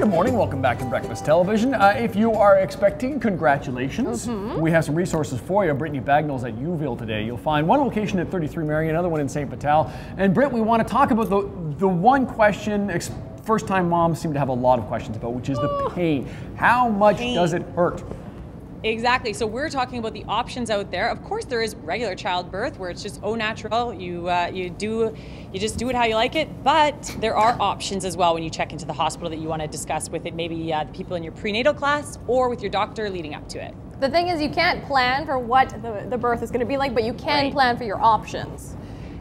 Good morning. Welcome back to Breakfast Television. Uh, if you are expecting, congratulations. Mm-hmm. We have some resources for you. Brittany Bagnall's at Youville today. You'll find one location at 33 Mary, another one in St. Vital. And Britt, we want to talk about the, the one question first time moms seem to have a lot of questions about, which is the pain. How much Pain. does it hurt? Exactly. So we're talking about the options out there. Of course, there is regular childbirth where it's just au natural. You uh, you do you just do it how you like it. But there are options as well when you check into the hospital that you want to discuss with it. Maybe uh, the people in your prenatal class or with your doctor leading up to it. The thing is, you can't plan for what the, the birth is going to be like, but you can Right. plan for your options.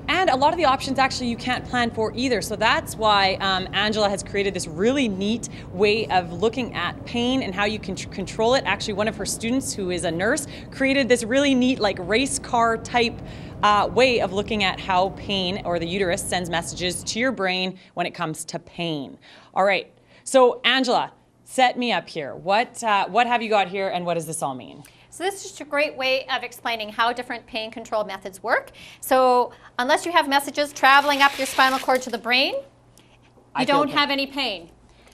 And a lot of the options actually you can't plan for either. So that's why um, Angela has created this really neat way of looking at pain and how you can tr- control it. Actually, one of her students, who is a nurse, created this really neat, like race car type. Uh, way of looking at how pain or the uterus sends messages to your brain when it comes to pain. All right, so Angela, set me up here. What uh, what have you got here, and what does this all mean? So this is just a great way of explaining how different pain control methods work. So unless you have messages traveling up your spinal cord to the brain, you feel don't have any pain.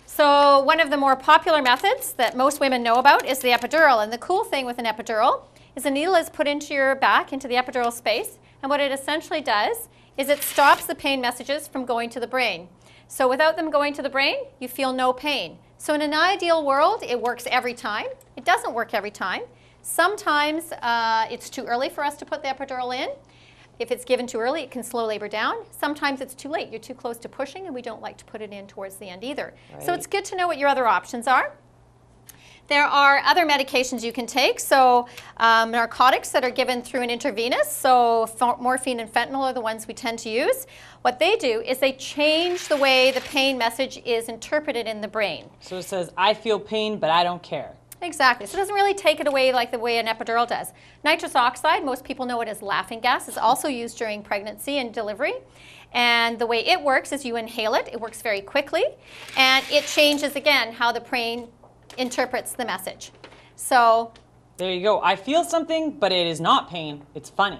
So one of the more popular methods that most women know about is the epidural. And the cool thing with an epidural is the needle is put into your back, into the epidural space. And what it essentially does is it stops the pain messages from going to the brain. So without them going to the brain, you feel no pain. So in an ideal world, it works every time. It doesn't work every time. Sometimes uh, it's too early for us to put the epidural in. If it's given too early, it can slow labor down. Sometimes it's too late. You're too close to pushing, and we don't like to put it in towards the end either. So it's good to know what your other options are. There are other medications you can take. So um, narcotics that are given through an intravenous. So morphine and fentanyl are the ones we tend to use. What they do is they change the way the pain message is interpreted in the brain. So it says, "I feel pain, but I don't care." Exactly. So it doesn't really take it away like the way an epidural does. Nitrous oxide, most people know it as laughing gas, is also used during pregnancy and delivery. And the way it works is you inhale it, it works very quickly, and it changes again how the brain interprets the message. So There you go. I feel something, but it is not pain. It's funny.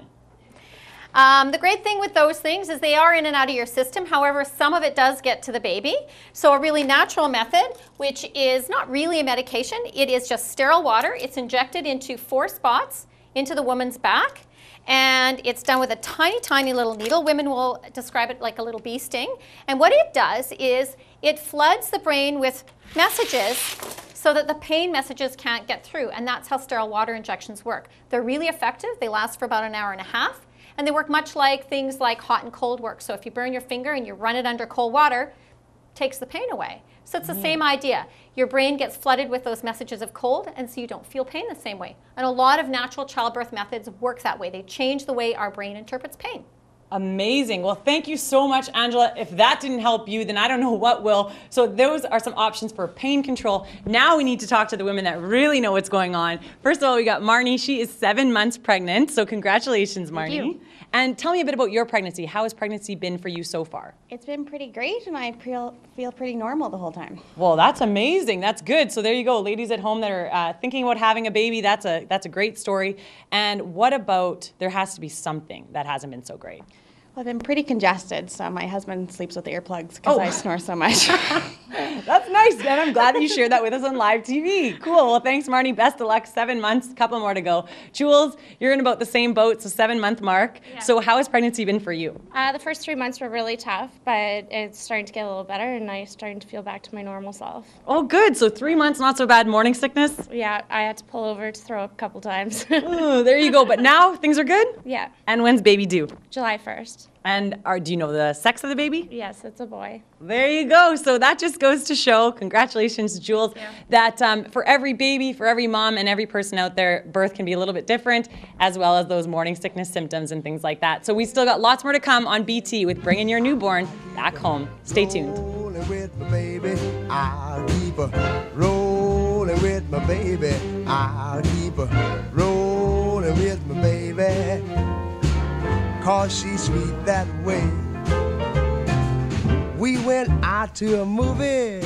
Um, the great thing with those things is they are in and out of your system. However, some of it does get to the baby. So a really natural method, which is not really a medication, it is just sterile water. It's injected into four spots into the woman's back. And it's done with a tiny, tiny little needle. Women will describe it like a little bee sting. And what it does is it floods the brain with messages so that the pain messages can't get through. And that's how sterile water injections work. They're really effective. They last for about an hour and a half. And they work much like things like hot and cold work. So if you burn your finger and you run it under cold water, takes the pain away. So it's the same mm. idea. Your brain gets flooded with those messages of cold, and so you don't feel pain the same way. And a lot of natural childbirth methods work that way. They change the way our brain interprets pain. Amazing. Well, thank you so much, Angela. If that didn't help you, then I don't know what will. So, those are some options for pain control. Now, we need to talk to the women that really know what's going on. First of all, we got Marnie. She is seven months pregnant. So, congratulations, Marnie. you. And tell me a bit about your pregnancy. How has pregnancy been for you so far? It's been pretty great, and I feel, feel pretty normal the whole time. Well, that's amazing. That's good. So there you go, ladies at home that are uh, thinking about having a baby. That's a that's a great story. And what about there has to be something that hasn't been so great? Well, I've been pretty congested, so my husband sleeps with earplugs because Oh. I snore so much. That's nice, and I'm glad that you shared that with us on live TV. Cool. Well, thanks, Marnie. Best of luck. Seven months, a couple more to go. Jules, you're in about the same boat, so seven month mark. So how has pregnancy been for you? Uh, the first three months were really tough, but it's starting to get a little better, and I'm starting to feel back to my normal self. Oh, good. So three months, not so bad. Morning sickness. Yeah, I had to pull over to throw up a couple times. Ooh, there you go. But now things are good. yeah, And when's baby due? July 1st. And are, do you know the sex of the baby? Yes, it's a boy. There you go. So that just goes to show, congratulations, Jules, that um, for every baby, for every mom, and every person out there, birth can be a little bit different, as well as those morning sickness symptoms and things like that. So we still got lots more to come on BT with bringing your newborn back home. Stay tuned. Rolling with my baby, I'll keep her. Rolling with my baby, I'll keep her. Rolling with my baby, cause she's sweet that way. We went out to a movie